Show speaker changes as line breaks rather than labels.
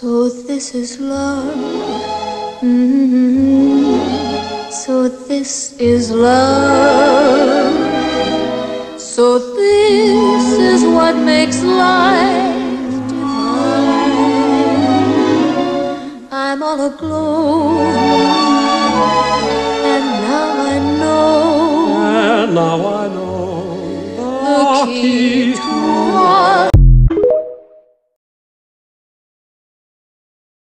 So this is love. Mm-hmm. So this is love. So this is what makes life divine. I'm all aglow. And now I know.
And now I know. The key